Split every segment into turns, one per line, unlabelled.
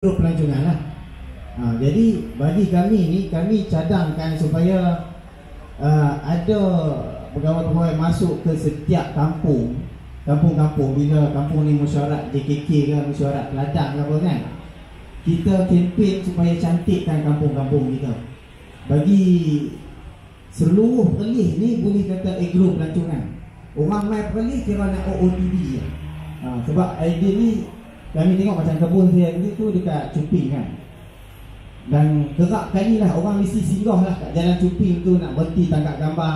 Grup pelancongan lah. Ha, Jadi bagi kami ni Kami cadangkan supaya uh, Ada pegawai-pegawai masuk ke setiap kampung. Kampung-kampung Bila kampung ni mesyuarat JKK ke Mesyuarat peladang ke apa kan. Kita kempen supaya cantikkan kampung-kampung kita. Bagi Seluruh pelih ni boleh kata agro pelancongan. Orang main pelih kira nak OOTD je. Ha, Sebab idea ni kami tengok macam kebun saya tu dekat Cuping kan. Dan kerap kali lah orang mesti singgah lah kat jalan Cuping tu Nak berhenti tangkap gambar.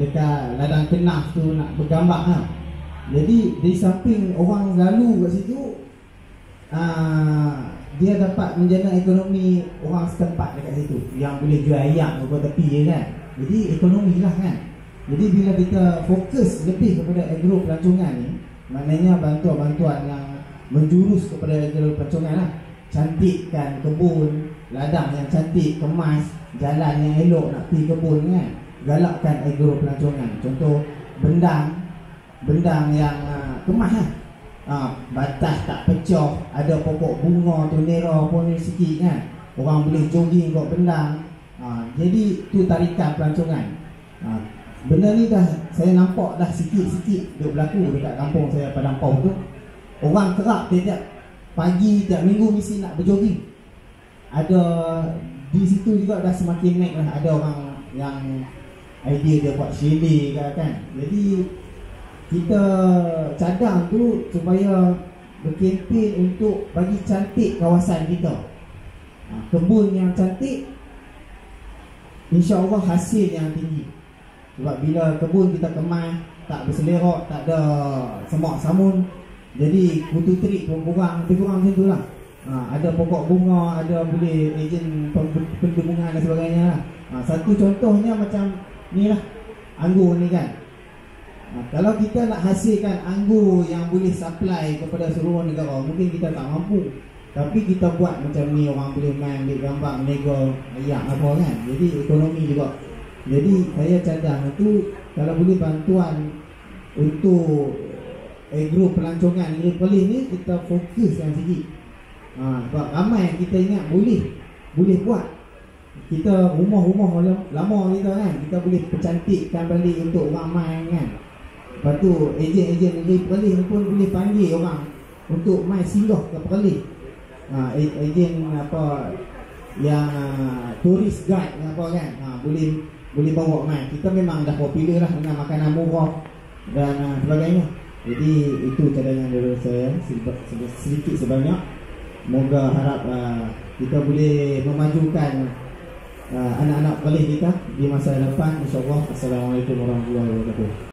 Dekat ladang kenaf tu nak bergambar lah. Jadi di samping orang lalu kat situ aa, Dia dapat menjana ekonomi orang setempat dekat situ. Yang boleh jual ayam ke tepi je kan. Jadi ekonomi lah kan. Jadi bila kita fokus lebih kepada agro pelancongan ni Maknanya bantuan-bantuan yang menjurus kepada jalur pelancongan lah. Cantikkan kebun ladang yang cantik kemas jalan yang elok nak pergi kebun kan. Galakkan agro pelancongan contoh bendang bendang yang uh, kemas lah. Uh, batas tak pecah ada pokok bunga tu nera pun sikit kan. Orang boleh jogging kat bendang. Uh, jadi tu tarikan pelancongan uh, benda ni dah saya nampak dah sikit-sikit dia berlaku dekat kampung saya Padang Pau tu Orang kerap tiap pagi tiap minggu mesti nak berjogging. Ada di situ juga dah semakin naik lah ada orang yang idea dia buat chalet ke kan. Jadi kita cadang tu supaya berkempen untuk bagi cantik kawasan kita. Ha, kebun yang cantik insya-Allah hasil yang tinggi. Sebab bila kebun kita kemas tak berselerak, tak ada semak samun, jadi kutu trik pun kurang Lebih kurang macam tu lah. Ha, Ada pokok bunga Ada boleh ejen pendungan dan sebagainya lah. Ha, Satu contohnya macam Ni lah Anggur ni kan. Ha, Kalau kita nak hasilkan anggur Yang boleh supply kepada seluruh negara Mungkin kita tak mampu. Tapi kita buat macam ni Orang boleh main ambil gambar Mega ayam apa kan. Jadi ekonomi juga. Jadi saya cadang itu Kalau boleh bantuan Untuk agro pelancongan agro pelih ni kita fokuskan sikit. Ha, sebab ramai yang kita ingat boleh boleh buat. Kita rumah-rumah lama kita kan kita boleh percantikkan balik untuk orang main kan. Lepas tu ejen-ejen agro pelih pun boleh panggil orang untuk main singgah ke pelih ha, ejen apa yang uh, tourist guide apa kan ha, boleh boleh bawa main. Kita memang dah popular lah dengan makanan murah dan uh, sebagainya jadi itu cadangan dari saya sedikit sebanyak. Moga harap uh, kita boleh memajukan uh, anak-anak uh, kita di masa depan. InsyaAllah. Assalamualaikum warahmatullahi wabarakatuh.